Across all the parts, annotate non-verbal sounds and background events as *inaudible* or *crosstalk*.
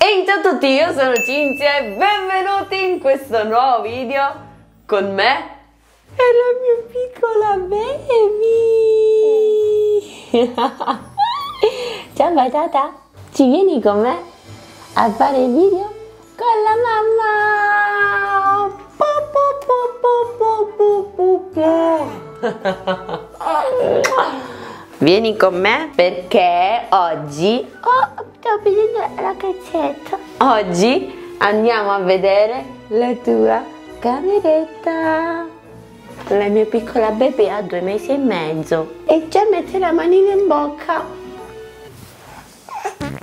Ehi ciao a tutti, io sono Cinzia e benvenuti in questo nuovo video con me e la mia piccola baby. *laughs* ciao patata, ci vieni con me a fare il video con la mamma? Po, po, po, *laughs* Vieni con me perché oggi oh, sto vedendo la cazzetta. Oggi andiamo a vedere la tua cameretta. La mia piccola bebè ha due mesi e mezzo e già mette la manina in bocca.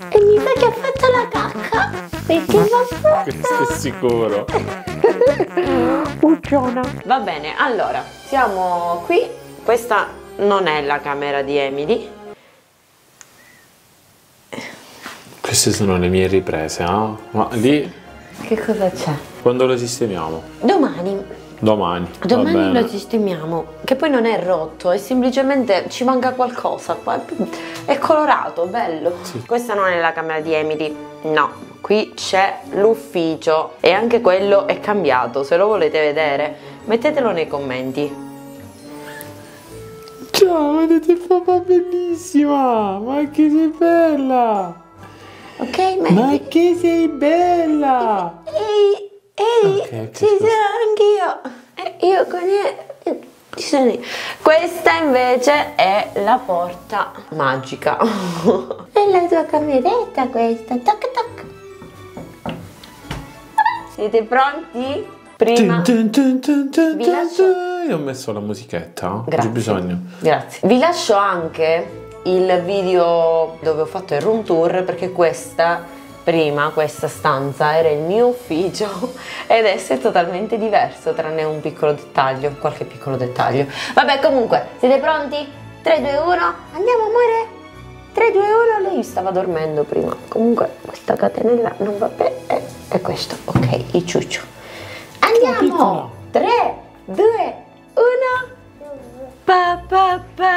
E mi sa che ha fatto la cacca perché va fatta. Questo è sicuro. Pucciona. Va bene, allora, siamo qui. Questa non è la camera di Emily. Queste sono le mie riprese, ah? Ma lì Che cosa c'è? quando lo sistemiamo? Domani. Domani. Domani lo sistemiamo. Che poi non è rotto, è semplicemente ci manca qualcosa. qua. È colorato, bello. Questa non è la camera di Emily. No, qui c'è l'ufficio e anche quello è cambiato. Se lo volete vedere, mettetelo nei commenti. Ciao, vedete papà bellissima! Ma che sei bella! Ok, Ma Mandy? che sei bella! Ehi, ehi, Ok, ok, ci scusa. sono anch'io. E io con io. Ci sono io. Questa invece è la porta magica. *laughs* è la tua cameretta questa. Toc toc. Siete pronti? Prima. Tun, tun, Io ho messo la musichetta. Grazie. C'è bisogno. Grazie. Vi lascio anche il video dove ho fatto il room tour perché questa prima questa stanza era il mio ufficio *laughs* ed adesso è totalmente diverso tranne un piccolo dettaglio, qualche piccolo dettaglio. Vabbè, comunque, siete pronti? 3 2 1. Andiamo amore. 3 2 1. Lei stava dormendo prima. Comunque questa catenella non va bene. È, è questo. Ok, il ciuccio. Andiamo. piccola. 3 2 1. Pa, pa, pa.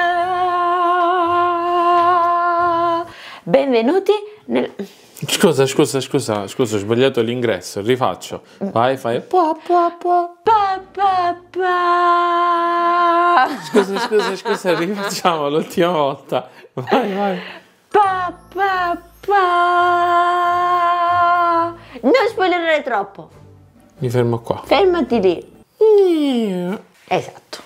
Benvenuti nel... Scusa, scusa, scusa, scusa, ho sbagliato l'ingresso. Rifaccio. Vai, fai. Pa, pa, pa. Pa, pa, pa. Scusa, scusa, scusa, rifacciamo l'ultima volta. Vai, vai. Pa, pa, pa. Non spoilerare troppo. Mi fermo qua. Fermati lì. Esatto.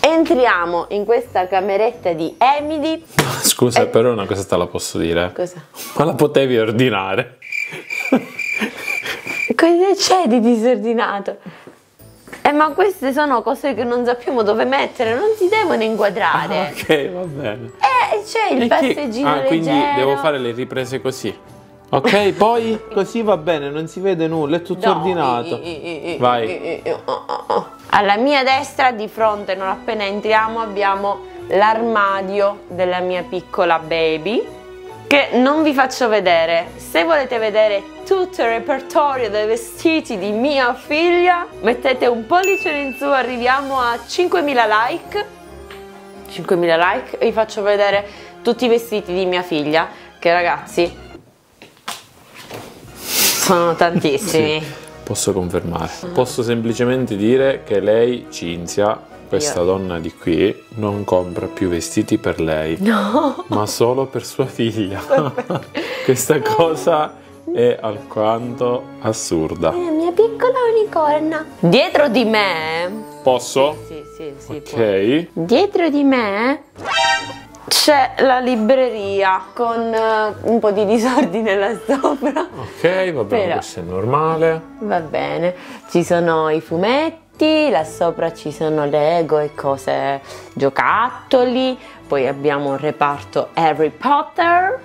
Entriamo in questa cameretta di Emily. *laughs* Scusa, però una cosa te la posso dire. Cosa? Ma la potevi ordinare. *laughs* Cosa c'è di disordinato? Eh, ma queste sono cose che non sappiamo dove mettere, non si devono inquadrare. ok, va bene. Eh, c'è il E che- passeggino Ah, quindi leggero. devo fare le riprese così. Ok, poi così va bene, non si vede nulla, è tutto No, ordinato. i- i- i- Vai. oh, oh, oh. Alla mia destra, di fronte, non appena entriamo, abbiamo l'armadio della mia piccola baby che non vi faccio vedere. Se volete vedere tutto il repertorio dei vestiti di mia figlia, mettete un pollice in su, arriviamo a 5.000 like. 5.000 like e vi faccio vedere tutti i vestiti di mia figlia, che ragazzi sono tantissimi. Posso confermare. Posso semplicemente dire che lei, Cinzia, questa Io. donna di qui, non compra più vestiti per lei, No. ma solo per sua figlia. *laughs* Questa cosa è alquanto assurda. È la mia piccola unicorna. Dietro di me. Posso? Sì, sì, sì. può. Ok. Dietro di me c'è la libreria con eh, un po' di disordine là *laughs* sopra. Ok, va bene, Però- questo è normale. Va bene. Ci sono i fumetti, là sopra ci sono Lego e cose giocattoli. Poi abbiamo un reparto Harry Potter.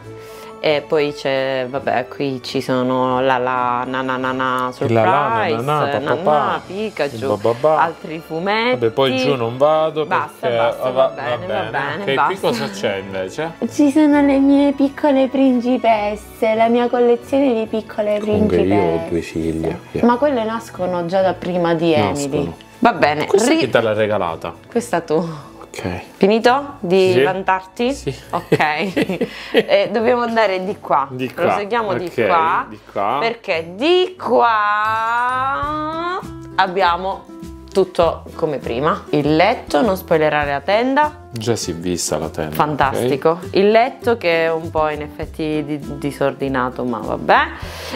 E poi c'è, vabbè, qui ci sono la la na na na na surprise, La la, na, na, na, Pikachu, altri fumetti. Vabbè, poi giù non vado Basta, perché basta, ah, va bene, va bene, Ok, qui basta. cosa c'è invece? *laughs* Ci sono le mie piccole principesse, la mia collezione di piccole Comunque principesse. io ho due figlie. Ma quelle nascono già da prima di Emily. Va bene, Questa ri- chi te l'ha regalata? questa tu. Ok. Finito di Sì. vantarti? Sì. Ok. *laughs* Eh, dobbiamo andare di qua. Di qua. Proseguiamo di Ok, qua. di qua. Perché di qua abbiamo tutto come prima. Il letto, non spoilerare la tenda. Già si è vista la tenda. Fantastico. Il letto che è un po' in effetti di- disordinato, ma vabbè.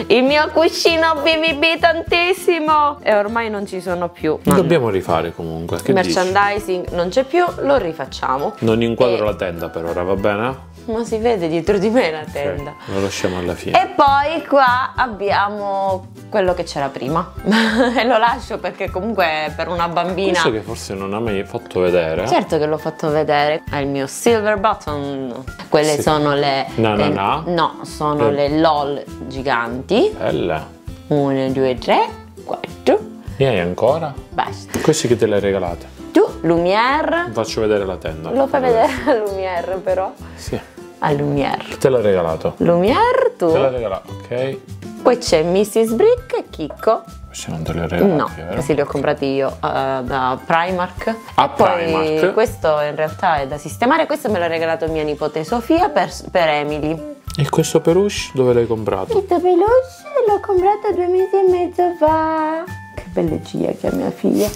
Il mio cuscino BBB tantissimo. E ormai non ci sono più. ok? Dobbiamo rifare comunque. Che dici? Merchandising non c'è più, lo rifacciamo. Non inquadro E- la tenda per ora, va bene? Ma si vede dietro di me la tenda. Lo lasciamo alla fine. E poi qua abbiamo quello che c'era prima. *laughs* e lo lascio perché comunque per una bambina. Questo che forse non ha mai fatto vedere. Certo che l'ho fatto vedere, è il mio silver button. Quelle Sì. sono le, na, le- na. No, sono Eh. le LOL giganti. Belle. 1, 2, 3, 4. Ne hai ancora? Basta. Questi che te le hai regalate. Tu, Lumière. Faccio vedere la tenda. Lo fai vedere a Lumière però. Sì. A Lumière. Te l'ha regalato? Lumière tu. Te l'ha regalato, ok? Poi c'è Mrs. Brick e Chicco. Questi non te li ho regalati, No, vero? questi li ho comprati io eh, da Primark. A e poi Primark. questo in realtà è da sistemare. Questo me l'ha regalato mia nipote Sofia per, per Emily. E questo peluche dove l'hai comprato? Questo peluche l'ho comprato due mesi e mezzo fa. Che belle ciglia che ha mia figlia.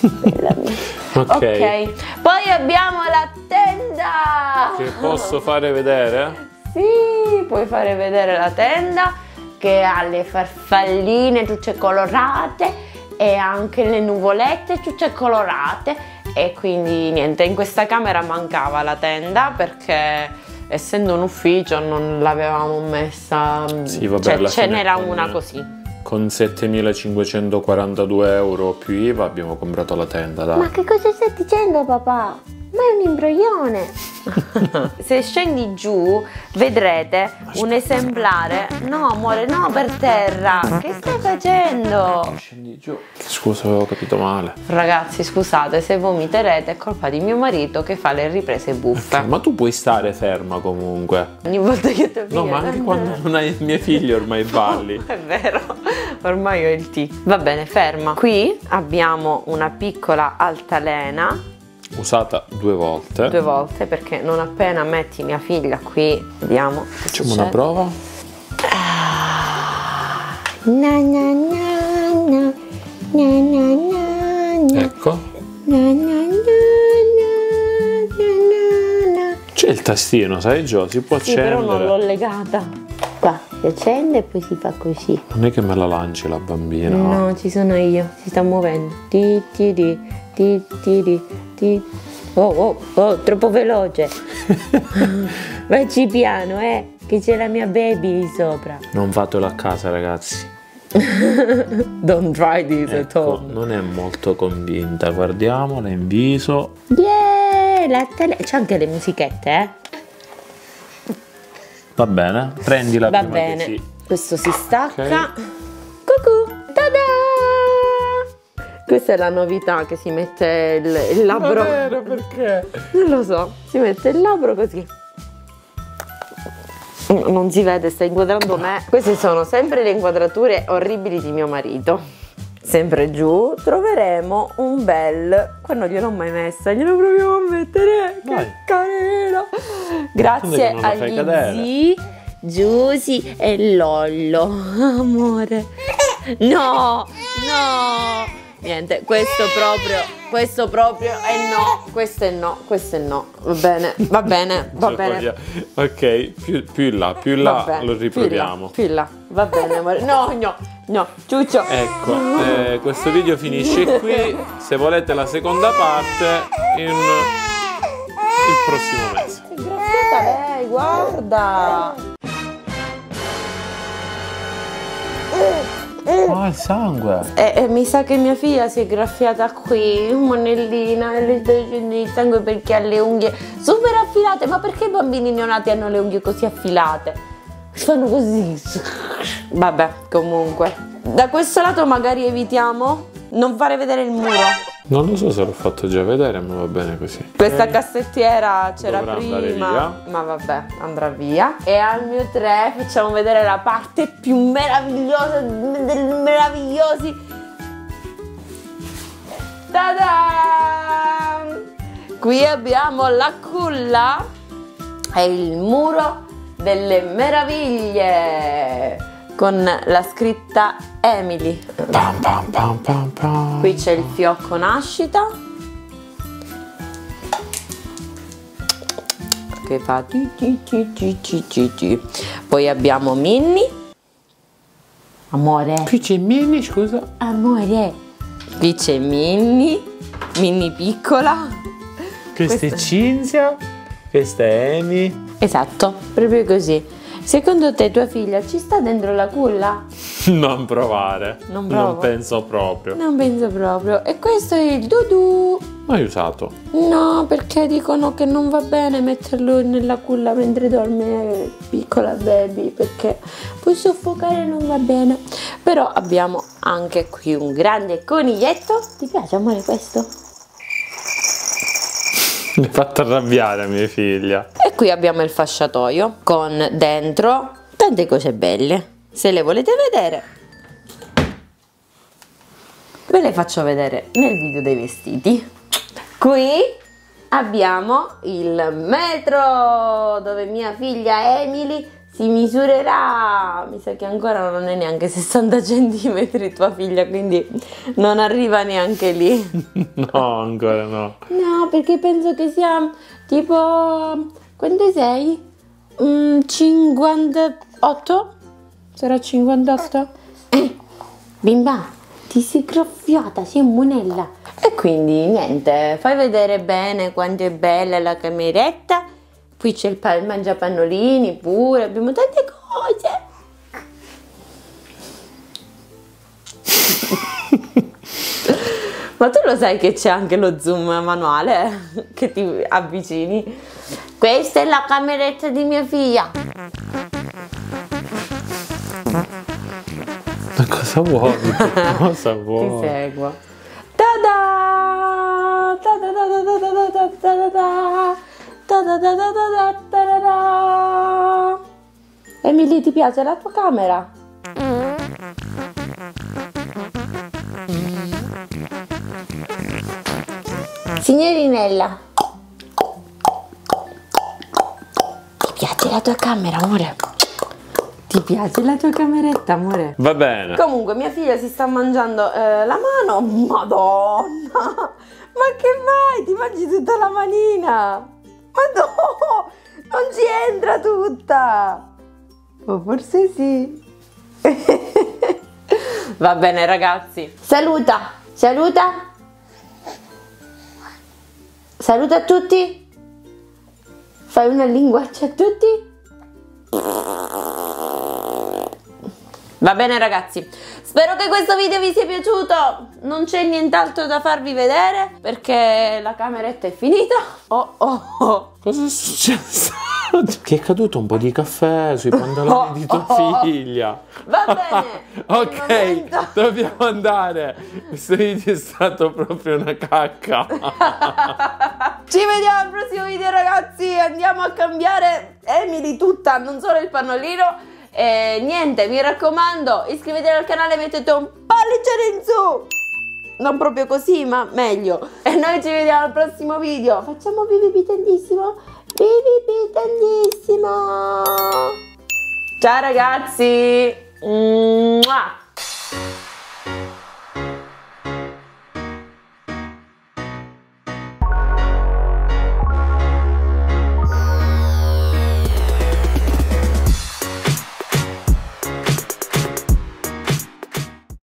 Bella mia. *laughs* Ok. ok, poi abbiamo la tenda. Che posso fare vedere? Sì, puoi fare vedere la tenda che ha le farfalline tutte colorate e anche le nuvolette tutte colorate e quindi niente, in questa camera mancava la tenda perché essendo un ufficio non l'avevamo messa, Sì, vabbè, cioè ce n'era una così. Con 7542 euro più IVA abbiamo comprato la tenda, dai. Ma che cosa stai dicendo papà? Ma è un imbroglione! *laughs* Se scendi giù vedrete un esemplare. No, amore, no per terra. Che stai facendo? Scendi giù. Scusa, avevo capito male. Ragazzi, scusate, se vomiterete è colpa di mio marito che fa le riprese buffe. Ma tu puoi stare ferma comunque. Ogni volta che ti No, ma anche quando non hai i miei figli ormai *laughs* balli. È vero, ormai ho il T. Va bene, ferma. Qui abbiamo una piccola altalena Usata due volte. due volte perché non appena metti mia figlia qui, vediamo. Facciamo una prova. Na na na na na na na na Ecco. na na na na na na C'è il tastino, sai Gio? Si può Sì, però non l'ho accendere. legata. Si accende e poi si fa così. Non è che me la lanci la bambina. No, ci sono io, si sta muovendo. Ti ti di, ti ti di, ti. Oh oh oh, troppo veloce. *laughs* Vacci piano, eh, che c'è la mia baby lì sopra. Non fatelo a casa, ragazzi. *laughs* Don't try this at Ecco, home. non è molto convinta. Guardiamola in viso. Yeah, la tele... C'è anche le musichette, eh? Va bene. Prendila Va bene. si- Questo si stacca. Ok. Cucù. Tada! Questa è la novità che si mette il, il labbro. Davvero, perché? Non lo so, si mette il labbro così. Non si vede, sta inquadrando me. Queste sono sempre le inquadrature orribili di mio marito. Sempre giù troveremo un bel. Qua non gliel'ho mai messa, glielo proviamo a mettere. Che Vai. carino! *laughs* Grazie che la fai agli zii Giusy e Lollo. *laughs* Amore. No, no. Niente, questo proprio, questo proprio è no, questo è no, questo è no. Va bene, va bene, *laughs* va bene. Ok, più, più in là, più in là va bene. lo riproviamo. Più in là, più in là. Va bene, amore. No, no, no, ciuccio. Ecco, eh, questo video finisce qui. Se volete la seconda parte, in il prossimo mese. Graffiata lei, guarda. Il sangue! E, e mi sa che mia figlia si è graffiata qui, monellina, e le sta scendendo il sangue perché ha le unghie super affilate. Ma perché i bambini neonati hanno le unghie così affilate? Fanno così. Vabbè, comunque. Da questo lato magari evitiamo non fare vedere il muro. Non lo so se l'ho fatto già vedere, ma va bene così. Questa Ok. cassettiera c'era Dovrà andare prima, via. ma vabbè, andrà via. E al mio 3 facciamo vedere la parte più meravigliosa dei meravigliosi. Ta-da! Qui abbiamo la culla e il muro delle meraviglie con la scritta Emily. Pam, pam, pam, pam, pam. Qui c'è il fiocco nascita che fa ti ti ti ti ti ti ti. Poi abbiamo Minnie. Amore. Qui c'è Minnie, scusa. Amore. Qui c'è Minnie. Minnie piccola. Questa è Questa- Cinzia. Questa è Amy. Esatto, proprio così. Secondo te tua figlia ci sta dentro la culla? *laughs* Non provare. Non provo. penso proprio. Non penso proprio. E questo è il Dudu. Mai usato. No, perché dicono che non va bene metterlo nella culla mentre dorme piccola baby, perché puoi soffocare e non va bene. Però abbiamo anche qui un grande coniglietto. Ti piace amore questo? Mi ha fatto arrabbiare mia figlia. E qui abbiamo il fasciatoio con dentro tante cose belle. Se le volete vedere, ve le faccio vedere nel video dei vestiti. Qui abbiamo il metro dove mia figlia Emily si misurerà. Mi sa che ancora non è neanche 60 *laughs* cm tua figlia, quindi non arriva neanche lì. *laughs* No, ancora no. No, perché penso che sia tipo... Quanto sei? Mm, 58? Sarà 58? Eh, *coughs* bimba, ti sei graffiata, sei monella. E quindi niente, fai vedere bene quanto è bella la cameretta. Qui c'è il il mangiapannolini pure, abbiamo tante cose. *laughs* Ma tu lo sai che c'è anche lo zoom manuale che ti avvicini? Questa è la cameretta di mia figlia. Ma cosa vuoi? *laughs* Cosa Ti vuoi? seguo. Emily, ti piace la tua camera? Signorinella, ti piace la tua camera, amore? Ti piace la tua cameretta, amore? Va bene. Comunque mia figlia si sta mangiando eh, la mano. Madonna! Ma che fai? Ti mangi tutta la manina? Ma no! Non ci entra tutta! O forse sì. *laughs* Va bene ragazzi. Saluta! Saluta! Saluta a tutti! Fai una linguaccia a tutti? Va bene ragazzi, spero che questo video vi sia piaciuto, non c'è nient'altro da farvi vedere perché la cameretta è finita. Oh oh oh. Cosa è successo? Ti è caduto un po' di caffè sui pantaloni di tua Oh. figlia. Va bene. *laughs* ok, dobbiamo andare. Questo video è stato proprio una cacca. *laughs* Ci vediamo al prossimo video ragazzi, andiamo a cambiare Emily tutta, non solo il pannolino. E niente, mi raccomando, iscrivetevi al canale e mettete un pollice in su. Non proprio così, ma meglio. E noi ci vediamo al prossimo video. Facciamo vivi tantissimo. Vivi tantissimo. Ciao ragazzi. Mua.